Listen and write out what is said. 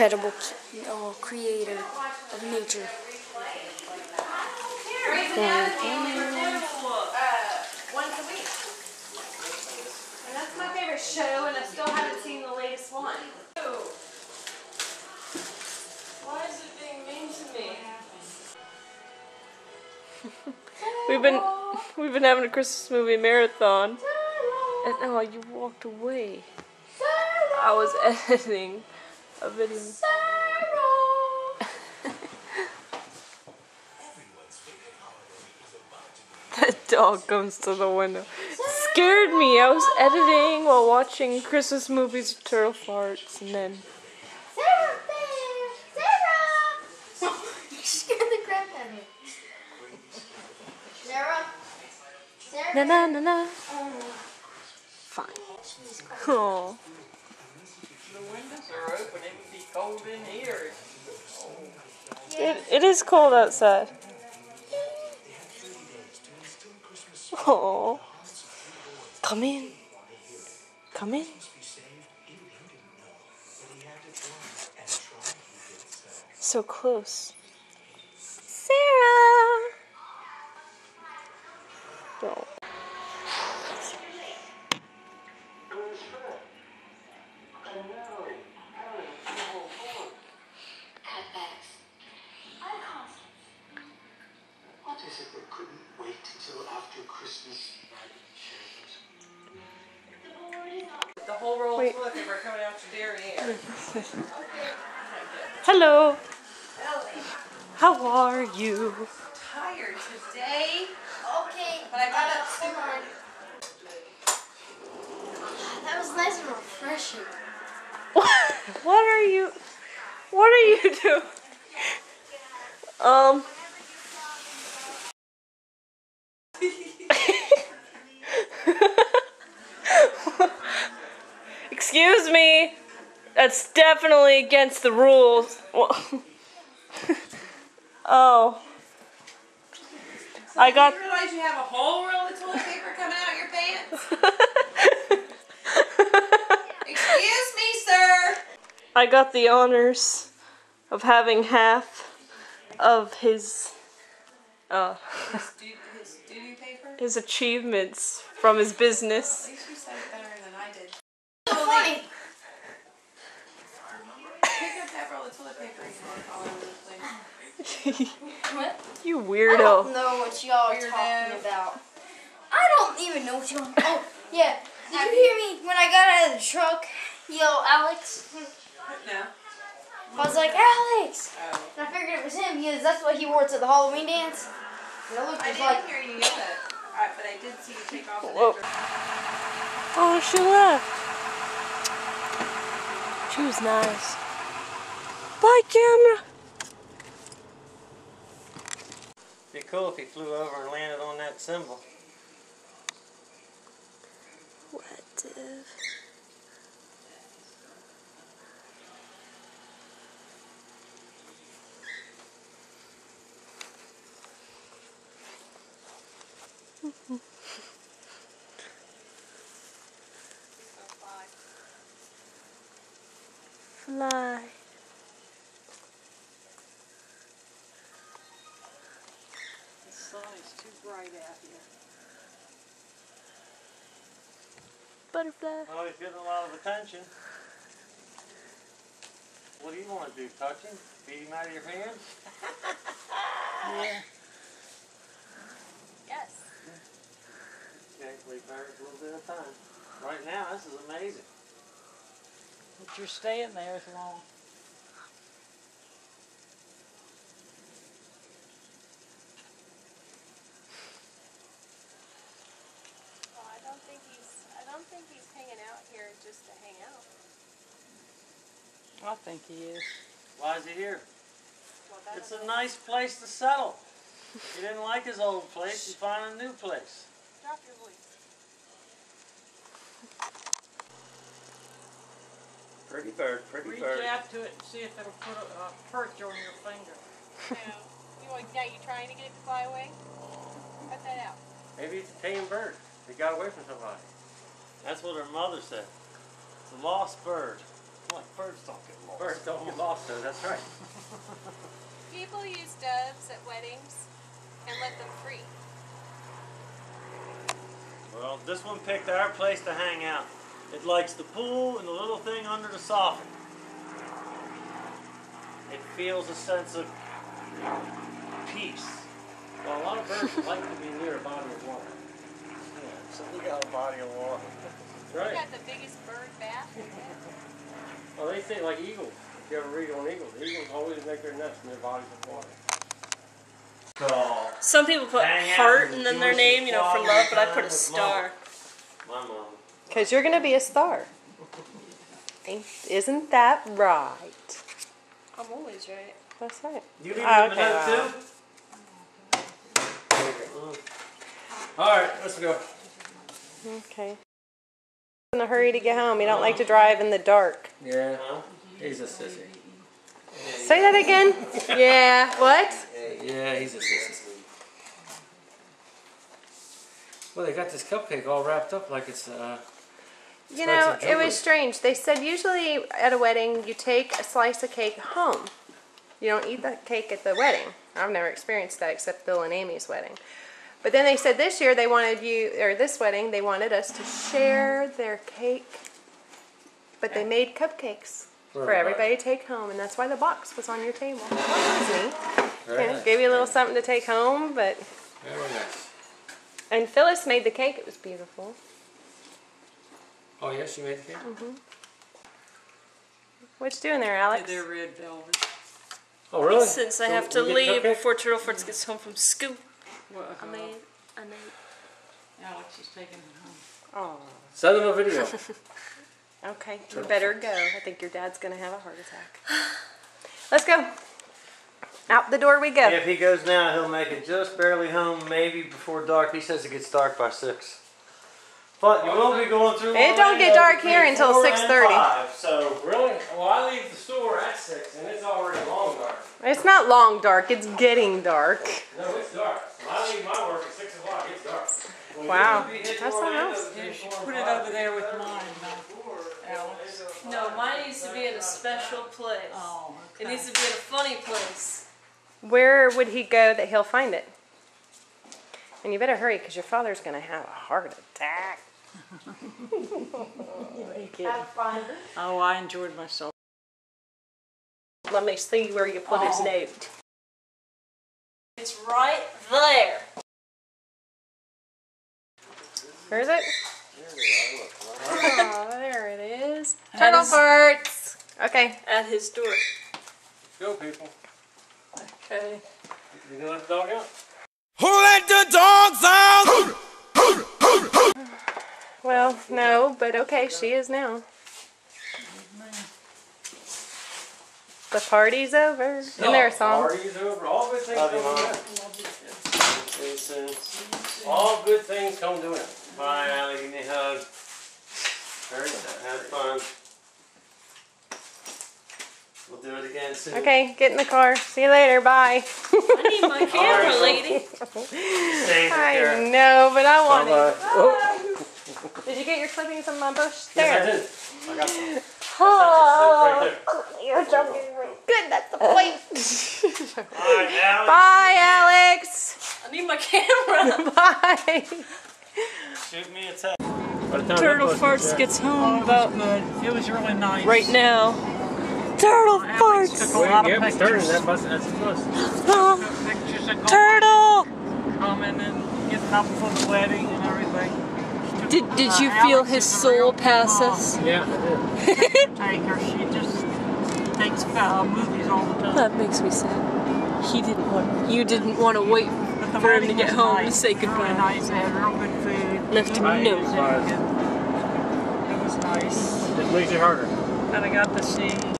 incredible uh, creator of nature. once a week. And that's my favorite show, and I still haven't seen the latest one. Why is it being mean to me? We've been we've been having a Christmas movie marathon, and oh, you walked away. I was editing a video. that dog comes to the window. Scared me. I was editing while watching Christmas movies with turtle farts, and then Sarah! Sarah! you scared the crap out of me. Sarah? Sarah? na na na na. Oh, Fine. Oh. The windows are open, it would be cold in here. It, it is cold outside. Oh. Come in. Come in. So close. Sarah! Don't. What is it that couldn't wait until after Christmas night shows? The whole roll Wait. of toilet paper coming out your derriere. Hello. How are you? Tired today, Okay. but I got up hold super. on. That was nice and refreshing. What are you? What are you doing? Um. Excuse me. That's definitely against the rules. oh. I got. You realize you have a whole roll of toilet paper coming out your pants? Excuse me, sir. I got the honors of having half of his uh His, his duty paper? His achievements from his business. least you said it better than I did. So funny. Pick up that roll of toilet paper and go all over the place. What? you weirdo. I don't know what y'all are talking about. I don't even know what y'all. Oh, yeah. Did you hear me when I got out of the truck? Yo, Alex. No. I was like, Alex! Oh. And I figured it was him because that's what he wore to the Halloween dance. And it looked I didn't like. hear you yell it, uh, but I did see you take off Whoa. Oh, she left. She was nice. Bye, camera. Be cool if he flew over and landed on that symbol. What if? Fly. Too bright out here. Butterfly. Oh, he's getting a lot of attention. What do you want to do? Touch him? Beat him out of your hands? yeah. Yes. Okay, leave birds a little bit of time. Right now, this is amazing. But you're staying there as long. Well, I don't think he's. I don't think he's hanging out here just to hang out. I think he is. Why is he here? Well, It's a nice place to settle. He didn't like his old place. He's finding a new place. Drop your voice. Pretty bird, pretty Reach bird. out to it and see if it'll put a, a perch on your finger. Now, you like now you trying to get it to fly away? Cut that out. Maybe it's a tame bird. He got away from somebody. That's what her mother said. It's a lost bird. Like birds don't get lost. Birds don't get lost, though. That's right. People use doves at weddings and let them free. Well, this one picked our place to hang out. It likes the pool and the little thing under the soffit. It feels a sense of peace. Well, a lot of birds like to be near a body of water. Yeah, so we got a body of water. We Right. got the biggest bird bath. Well, they say like eagles. If you ever read on eagles, eagles always make their nests in their bodies of water. So, Some people put heart with and then their name, you know, for love, but I put a star. my mom. Because you're going to be a star. Isn't that right? I'm always right. That's right. You leave Ah, him a okay, wow. too? All right, let's go. Okay. In a hurry to get home. You don't like to drive in the dark. Yeah, he's a sissy. Say that again. Yeah. What? Yeah, he's a sissy. Well, they got this cupcake all wrapped up like it's uh. You know, it was strange. They said usually at a wedding you take a slice of cake home. You don't eat the cake at the wedding. I've never experienced that except Bill and Amy's wedding. But then they said this year they wanted you, or this wedding, they wanted us to share their cake. But they made cupcakes for Very everybody to take home, and that's why the box was on your table. That was neat. Very Yeah, nice. gave you a little something to take home, but Very nice. and Phyllis made the cake. It was beautiful. Oh yeah, she made the cake. Mm-hmm. What you doing there, Alex? They're red velvet. Oh really? Since I So have to leave before Turtle Forts gets home from school, What, I made I made. Alex is taking it home. Oh, Send them a video. okay. You better go. I think your dad's gonna have a heart attack. Let's go. Out the door we go. If he goes now, he'll make it just barely home, maybe before dark. He says it gets dark by six. But you won't be going through. It don't get dark here until 6:30. five, So really? Well, I leave the store at six, and it's already long dark. It's not long dark. It's getting dark. No, it's dark. When I leave my work at six o'clock. It's dark. Wow. You'll be hitting That's something Orlando else. You should put it over there with mine, Alex. No, mine needs to be in a special place. Oh, It needs to be in a funny place. Where would he go that he'll find it? And you better hurry because your father's gonna have a heart attack. Have fun. Oh, I enjoyed myself. Let me see where you put his Oh. note. It's right there. Where is it? Oh, there it is. Turtle parts. Okay. At his door. Go, people. Okay. You gonna let the dog out? Well, no, but okay, she is now. The party's over. Isn't there a song? Party's over. All good things Love come to Mom. an end. See you soon. All good things come to an end. Bye, Allie. Give me a hug. Very nice. Have fun. We'll do it again soon. Okay, get in the car. See you later. Bye. I need my camera, Alright. lady. Stay I know, but I want Bye-bye. it. Oh. Did you get your clippings on my bush? Yes, I did. I got some. Oh, Right you're joking. Good, that's the point. All right, Allie. Bye, Alex. I need my camera. Bye. Shoot me a text. By the time Turtle that Farts is gets Oh, home it about good. It was really nice. right now. Turtle Alex Farts. took a lot of yeah, turning pictures. that bus. That's the bus. Oh, pictures turtle. coming and getting up for the wedding and everything. She took- Did, did you uh, feel Alex his is a real soul pass us? Yeah, I did. Take her. She just takes uh, movies all the time. That makes me sad. He didn't want. You didn't want to wait for him to get was home to say goodbye. Really nice. They had real good food. Left him Good no. music, It was nice. It makes it harder. And I got to see